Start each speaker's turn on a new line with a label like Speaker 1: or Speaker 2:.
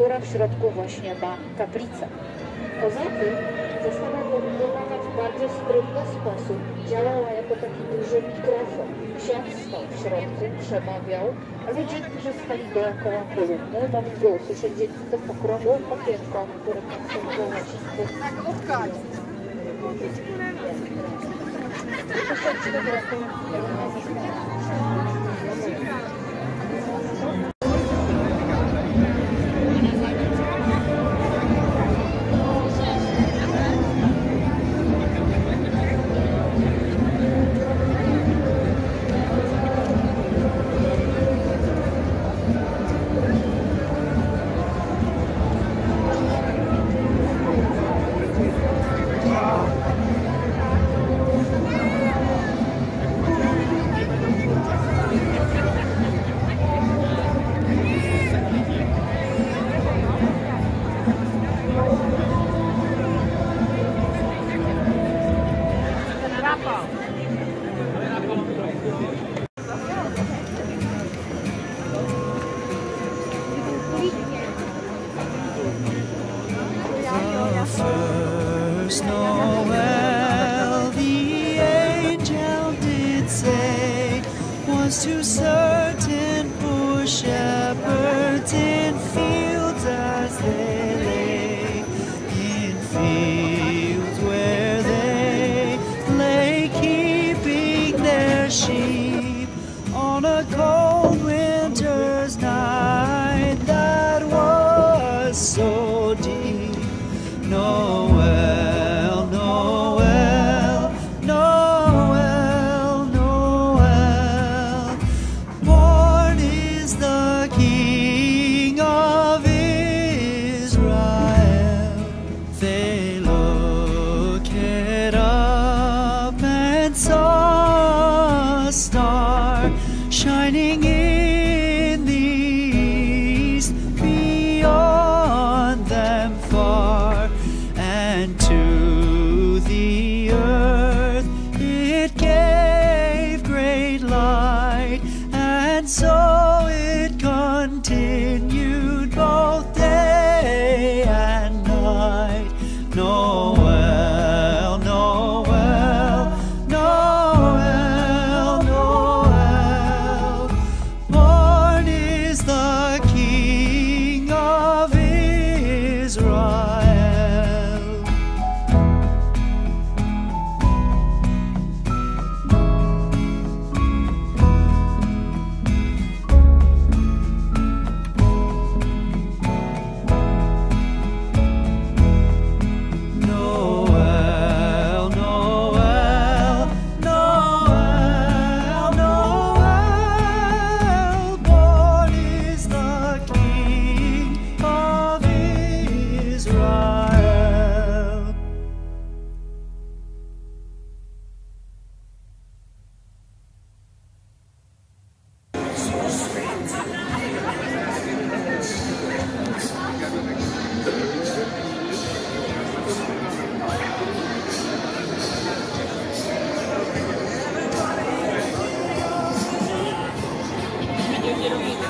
Speaker 1: która w środku właśnie ma kaplicę. Poza tym została wybudowana w bardzo sprytny sposób. Działała jako taki duży mikrofon. Ksiądz stał w środku, przemawiał, a ludzie, którzy stali dookoła kolumny, mogli go usłyszeć dzięki tym okrągłym okienkom, które pokazywało nacisku.
Speaker 2: First to certain poor shepherds in fields as they lay, in fields where they lay keeping their sheep on a cold winter's night that was so deep. Noel, Up and saw a star shining in the east beyond them far and to the get a week.